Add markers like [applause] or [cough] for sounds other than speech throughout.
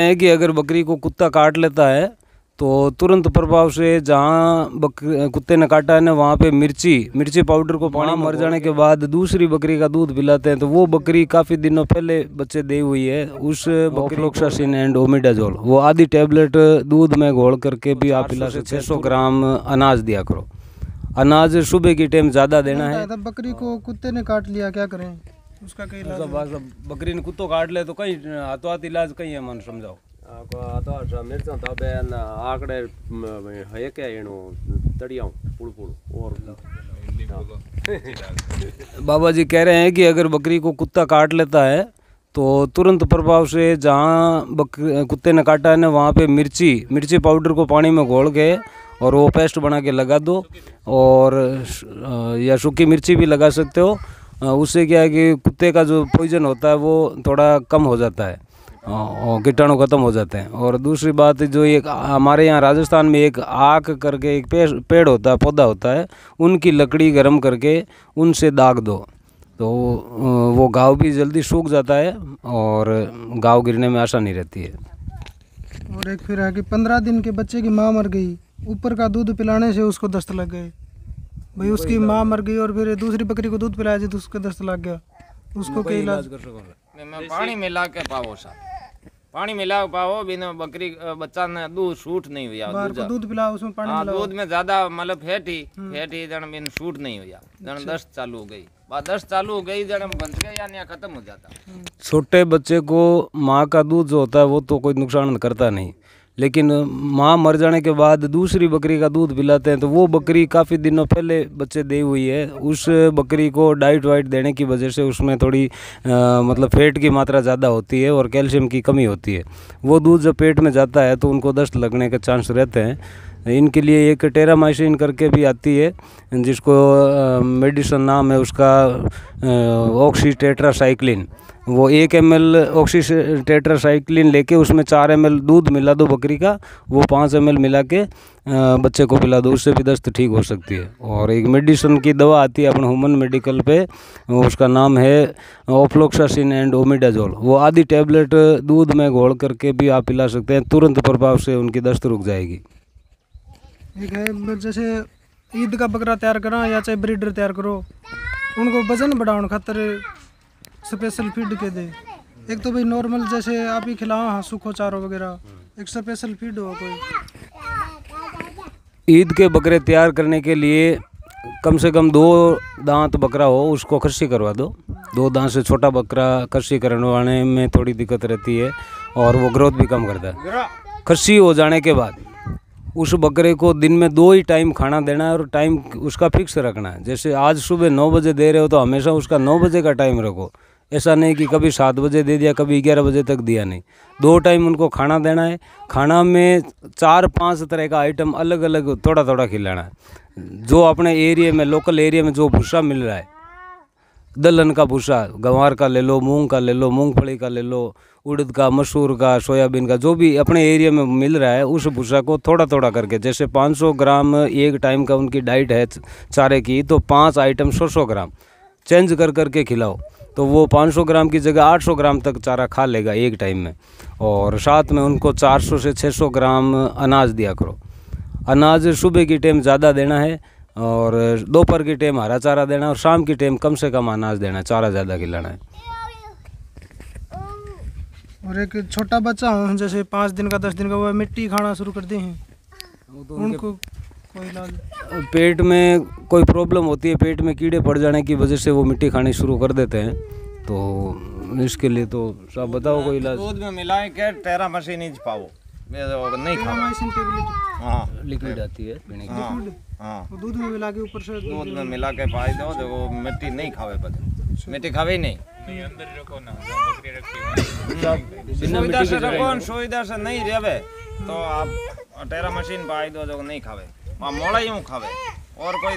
है कि अगर बकरी को कुत्ता काट लेता है तो तुरंत प्रभाव से जहाँ बक कुत्ते ने काटा है ना वहाँ पे मिर्ची मिर्ची पाउडर को पानी मर जाने के। बाद दूसरी बकरी का दूध पिलाते हैं तो वो बकरी काफ़ी दिनों पहले बच्चे दे हुई है। उस बकरोक्सासिन एंड ओमिडाजोल वो आधी टेबलेट दूध में घोल करके भी आप पिला सकते छः सौ ग्राम अनाज दिया करो। अनाज सुबह की टाइम ज़्यादा देना है। बकरी को कुत्ते ने काट लिया क्या करें? उसका इलाज मतलब मतलब बकरी ने कुत्तों काट ले तो कहीं हाथों हाथ इलाज कहीं है मन समझाओ। [laughs] बाबा जी कह रहे हैं कि अगर बकरी को कुत्ता काट लेता है तो तुरंत प्रभाव से जहाँ कुत्ते ने काटा है ना वहाँ पे मिर्ची मिर्ची पाउडर को पानी में घोल के और वो पेस्ट बना के लगा दो और या सूखी मिर्ची भी लगा सकते हो। उससे क्या है कि कुत्ते का जो पॉइजन होता है, वो थोड़ा कम हो जाता है कीटाणु खत्म हो जाते हैं। और दूसरी बात, जो एक, हमारे यहाँ राजस्थान में एक आक करके एक पेड़ होता है, पौधा होता है, उनकी लकड़ी गर्म करके उनसे दाग दो। तो वो घाव भी जल्दी सूख जाता है, और घाव गिरने में आसानी रहती है। और एक फिर है कि पंद्रह दिन के बच्चे की माँ मर गई, ऊपर का दूध पिलाने से उसको दस्त लग गए। भाई उसकी माँ मर गई और फिर दूसरी बकरी को दूध पिलाया तो उसको दस्त लग गया। उसको क्या इलाज में पानी मिला के पावो सा पानी मिला पावो बिना बकरी बच्चा ने दूध सूट नहीं हुआ। दूध पिलाओ उसमें पानी हाँ मिलाओ। दूध में ज़्यादा मतलब फैट ही फैट ही जन बिन सूट नहीं हुआ। जन दस्त चालू हो गई। बात दस्त चालू हो गई जन बंच गया या नहीं खत्म हो जाता। छोटे बच्चे को माँ का दूध जो होता है वो तो कोई नुकसान करता नहीं। लेकिन माँ मर जाने के बाद दूसरी बकरी का दूध पिलाते हैं तो वो बकरी काफ़ी दिनों पहले बच्चे दे हुई है। उस बकरी को डाइट वाइट देने की वजह से उसमें थोड़ी आ, मतलब फेट की मात्रा ज़्यादा होती है और कैल्शियम की कमी होती है। वो दूध जब पेट में जाता है तो उनको दस्त लगने के चांस रहते हैं। इनके लिए एक टेरामाइसिन करके भी आती है, जिसको मेडिसन नाम है उसका ऑक्सी टेट्रासाइक्लिन वो एक एम एल ऑक्सी टेट्रासाइक्लिन लेके उसमें चार एम एल दूध मिला दो बकरी का, वो पाँच एम एल मिला के बच्चे को पिला दो, उससे भी दस्त ठीक हो सकती है। और एक मेडिसन की दवा आती है अपन ह्यूमन मेडिकल पे, उसका नाम है ओफ्लोक्सासिन एंड ओमिडाजोल वो आधी टेबलेट दूध में घोल करके भी आप पिला सकते हैं, तुरंत प्रभाव से उनकी दस्त रुक जाएगी। एक है जैसे ईद का बकरा तैयार करा या चाहे ब्रीडर तैयार करो, उनको वज़न बढ़ाने खातर स्पेशल फ़ीड के दे। एक तो भाई नॉर्मल जैसे आप ही खिलाओ हाँ सूखो चारो वगैरह, एक स्पेशल फ़ीड हो कोई। ईद के बकरे तैयार करने के लिए कम से कम दो दांत बकरा हो, उसको खस्सी करवा दो। दो दांत से छोटा बकरा खस्सी करवाने में थोड़ी दिक्कत रहती है और वो ग्रोथ भी कम करता है। खस्सी हो जाने के बाद उस बकरे को दिन में दो ही टाइम खाना देना है और टाइम उसका फिक्स रखना है। जैसे आज सुबह नौ बजे दे रहे हो तो हमेशा उसका नौ बजे का टाइम रखो। ऐसा नहीं कि कभी सात बजे दे दिया, कभी ग्यारह बजे तक दिया नहीं। दो टाइम उनको खाना देना है। खाना में चार, पाँच तरह का आइटम अलग अलग थोड़ा थोड़ा खिलाना है। जो अपने एरिया में लोकल एरिया में जो भूसा मिल रहा है दलहन का भूसा, गंवार का ले लो, मूंग का ले लो, मूंगफली का ले लो, उड़द का, मसूर का, सोयाबीन का, जो भी अपने एरिया में मिल रहा है, उस भूसा को थोड़ा थोड़ा करके, जैसे 500 ग्राम एक टाइम का उनकी डाइट है चारे की तो पाँच आइटम सौ सौ ग्राम, चेंज कर करके खिलाओ तो वो 500 ग्राम की जगह 800 ग्राम तक चारा खा लेगा एक टाइम में, और साथ में उनको 400 से 600 ग्राम अनाज दिया करो। अनाज सुबह की टाइम ज़्यादा देना है और दोपहर की टाइम हरा चारा देना है और शाम की टाइम कम से कम अनाज देना है चारा ज़्यादा खिलाना है। और एक छोटा बच्चा हो जैसे पाँच दिन का दस दिन का वो मिट्टी खाना शुरू कर दे हैं। उनको कोई इलाज पेट में कोई प्रॉब्लम होती है पेट में कीड़े पड़ जाने की वजह से वो मिट्टी खानी शुरू कर देते हैं। तो इसके लिए तो सब बताओ कोई इलाज। दूध में मिला के टेरा मशीन ये वो नहीं खाओ हाँ। लिक्विड आती है पीने की हाँ। हाँ वो दूध में मिला के ऊपर से दूध में मिला के पाई दो जो वो मिट्टी नहीं खावे बदे मिट्टी खावे ही नहीं। [laughs] सुविधा से रखो और सुविधा से नहीं रेवे तो आप टेरा मशीन पाई दो जो नहीं खावे। वहाँ मोड़ा यूँ खावे। और कोई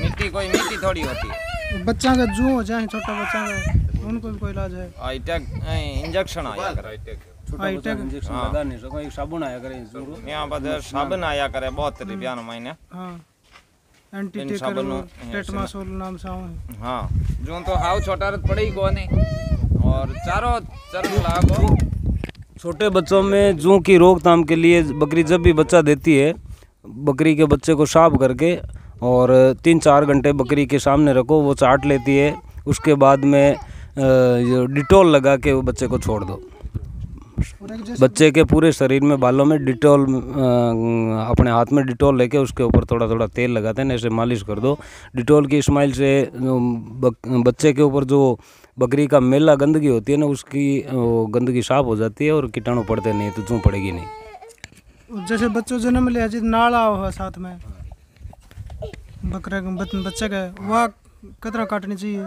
मिट्टी कोई मिट्टी थोड़ी होती। है बच्चा का जो हो जाए छोटा बच्चा का उनको भी कोई इलाज है। हाईटेक इंजेक्शन आया करे। इंजेक्शन लगा नहीं सको एक साबुन आया करे यहाँ पर साबन आया करे बहुत रुपया महीने हाँ। नाम से हाँ। जो तो हाउ छोटा पड़ी और चारों चरण लागो छोटे बच्चों में जू की रोकथाम के लिए बकरी जब भी बच्चा देती है बकरी के बच्चे को साफ़ करके और तीन चार घंटे बकरी के सामने रखो वो चाट लेती है उसके बाद में डिटोल लगा के वो बच्चे को छोड़ दो। बच्चे के पूरे शरीर में, बालों में डिटॉल अपने हाथ में डिटॉल लेके उसके ऊपर थोड़ा थोड़ा तेल लगाते हैं, ऐसे मालिश कर दो। डिटॉल की स्माइल से बच्चे के ऊपर जो बकरी का मेला गंदगी होती है ना, उसकी गंदगी साफ़ हो जाती है और कीटाणु पड़ते नहीं तो जू पड़ेगी नहीं। जैसे बच्चों जन्म लिया जिस नाड़ा हुआ साथ में, बकरे बच्चे का, वह कतरा काटनी चाहिए।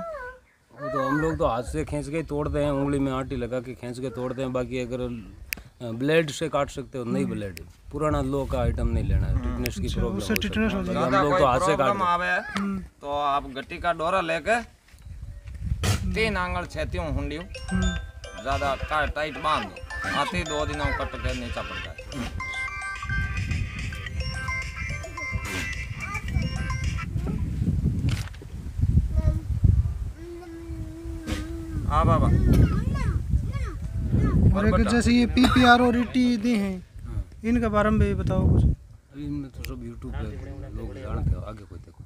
तो हम लोग तो हाथ से खींच के तोड़ते हैं उंगली में आटी लगा के खींच के तोड़ते हैं। बाकी अगर ब्लेड से काट सकते हो नहीं ब्लेड पुराना लो का आइटम नहीं लेना है टिटनेस की प्रॉब्लम हो जाएगा। हम लोग तो हाथ से काट आवे तो आप गट्टी का डोरा लेके तीन आंगल छेतियों हुंडियों हम्म, ज़्यादा टाइट बाँध। दो आते दो दिनों कट के नीचा पड़ता है हाँ बाबा। और एक जैसे ये पी पी आर और ईटी दी हैं इनके बारे में भी बताओ कुछ। इनमें तो सब यूट्यूब पे लोग जानते हो आगे कोई देखो।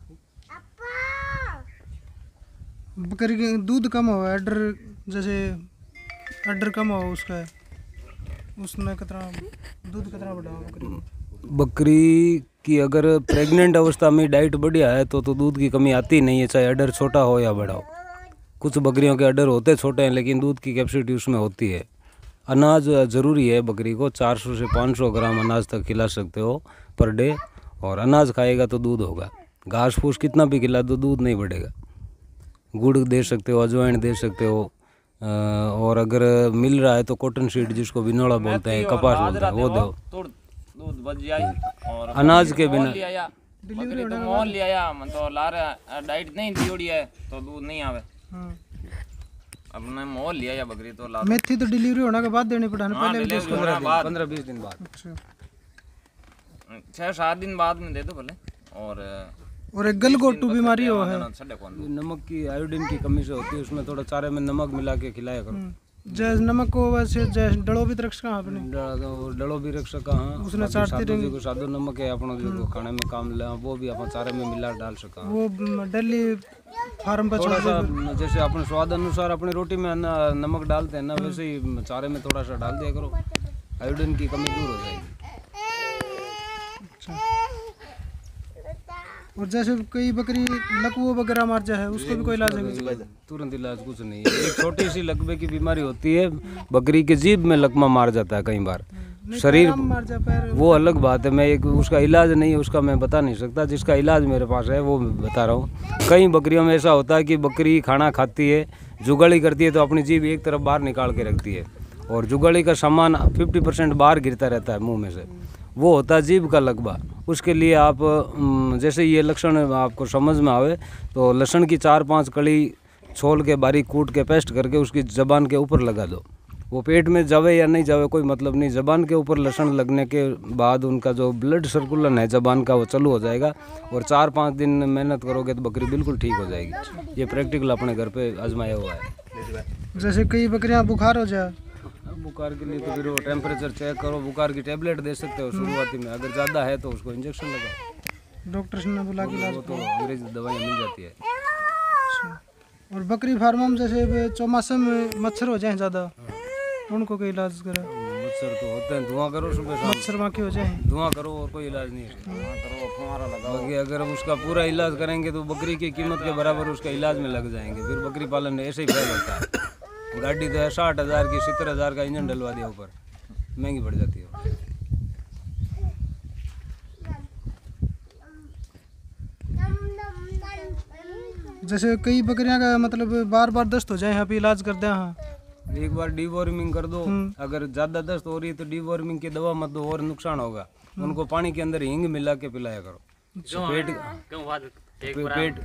बकरी के दूध कम हो एडर जैसे एडर कम हो उसका। उसमें कितना दूध कितना बढ़ाओ बकरी बकरी की अगर प्रेग्नेंट अवस्था में डाइट बढ़िया है तो तो दूध की कमी आती नहीं है चाहे अडर छोटा हो या बड़ा हो। कुछ बकरियों के अडर होते छोटे हैं लेकिन दूध की कैपेसिटी उसमें होती है। अनाज ज़रूरी है बकरी को। 400 से 500 ग्राम अनाज तक खिला सकते हो पर डे और अनाज खाएगा तो दूध होगा। घास फूस कितना भी खिला दो दूध नहीं बढ़ेगा। गुड़ दे सकते हो अजवाइन दे सकते हो और अगर मिल रहा है तो कॉटन सीड जिसको बिनोड़ा बोलते हैं कपास बोलते हैं वो दो। तो और अनाज के बिना बकरी तो मोल लिया मन तो लारे डाइट नहीं दियोड़ी है तो दूध नहीं आवे। हाँ अपने मोल लिया या बकरी तो ला मेथी तो डिलीवरी होने के बाद देनी पड़ाने हाँ, पहले भी डिलीवरी होने के बाद पंद्रह बीस दिन बाद अच्छा छह सात दिन बाद में दे दो भले और और एक गलगोटू बीमारी हो है नमक की आयोडीन की कमी से होती है उसमें थोड़ा चारे में नमक मिला के खिलाया करो जैसे नमक को वैसे जैसे डड़ो भी सका आपने। ड- डलो भी रख सका हाँ। उसने बाकी सादो को सादो नमक है अपनों जी को खाने में काम ले वो भी अपन चारे में मिला डाल सका। वो डेली फार्म पर थोड़ा सा जैसे अपन स्वाद अनुसार अपनी रोटी में न- नमक डालते हैं ना वैसे ही चारे में थोड़ा सा डाल दिया करो। आयोडीन की कमी दूर हो जाएगी। और जैसे कई बकरी लकवो वगैरह मार जाए उसको भी कोई इलाज है तुरंत इलाज कुछ नहीं है। एक छोटी सी लकवे की बीमारी होती है बकरी के जीभ में लकमा मार जाता है कई बार। शरीर वो अलग बात है मैं एक उसका इलाज नहीं है उसका मैं बता नहीं सकता जिसका इलाज मेरे पास है वो बता रहा हूँ। कई बकरियों में ऐसा होता है कि बकरी खाना खाती है जुगाड़ी करती है तो अपनी जीभ एक तरफ़ बाहर निकाल के रखती है और जुगाड़ी का सामान फिफ्टी परसेंट बाहर गिरता रहता है मुँह में से। वो होता है जीभ का लगवा। उसके लिए आप जैसे ये लक्षण आपको समझ में आवे तो लहसुन की चार पाँच कड़ी छोल के बारीक कूट के पेस्ट करके उसकी जबान के ऊपर लगा दो वो पेट में जावे या नहीं जावे कोई मतलब नहीं। जबान के ऊपर लहसुन लगने के बाद उनका जो ब्लड सर्कुलन है, जबान का वो चालू हो जाएगा और चार पाँच दिन मेहनत करोगे तो बकरी बिल्कुल ठीक हो जाएगी। ये प्रैक्टिकल अपने घर पे आजमाया हुआ है। जैसे कई बकरियाँ बुखार हो जाए। बुखार के लिए तो फिर वो टेम्परेचर चेक करो बुखार की टेबलेट दे सकते हो शुरुआती में। अगर ज़्यादा है तो उसको इंजेक्शन लगाओ। डॉक्टर ने बोला कि इलाज वो तो अंग्रेज़ी दवाइयाँ मिल जाती है। और बकरी फार्मों में जैसे चौमासे में मच्छर हो जाए ज़्यादा? उनको कोई इलाज करे? मच्छर तो होते हैं धुआँ करो सुबह शाम मच्छर माखी हो जाए। धुआँ करो और कोई इलाज नहीं है। बाकी अगर हम उसका पूरा इलाज करेंगे तो बकरी की कीमत के बराबर उसका इलाज में लग जाएँगे। फिर बकरी पालन ऐसे ही फैल होता है। गाड़ी तो है साठ हज़ार की सत्तर हज़ार का इंजन डलवा दिया ऊपर। महँगी पड़ जाती है। जैसे कई बकरियाँ का मतलब बार बार दस्त हो जाए यहाँ पे इलाज कर दे हाँ। एक बार डीवॉर्मिंग कर दो। अगर ज़्यादा दस्त हो रही है तो डीवॉर्मिंग की दवा मत दो और नुकसान होगा। उनको पानी के अंदर हींग मिला के पिलाया करो। पेट पे- पेट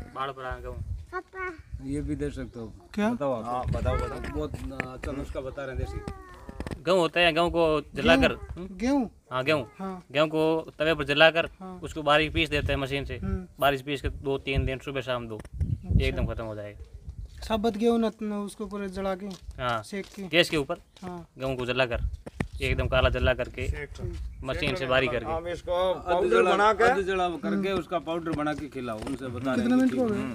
ये भी दे सकते हो। क्या? बताओ आप। बताओ बताओ। बहुत अच्छा नुस्खा बता रहे हैं देसी। गेहूँ होता है गेहूँ को जलाकर? गेहूँ? हाँ गेहूँ। हाँ। गेहूँ को तवे पर जलाकर हाँ। उसको बारीक पीस देते हैं मशीन से। हम्म। बारीक पीस के दो तीन दिन सुबह शाम दो। अच्छा। एकदम खत्म हो जाएगा। साबत गेहूँ उसको पूरे जला के हाँ। सेक के। गैस के ऊपर? हाँ। गेहूँ को जलाकर एकदम काला जला करके मशीन से बारी करके। इसको पाउडर बना के जला करके उसका पाउडर बना के खिलाओ उनसे बता कितने मिनट हो गए?